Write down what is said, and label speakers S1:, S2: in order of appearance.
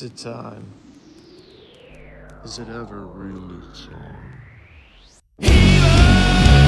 S1: Is it time? Is it ever really time?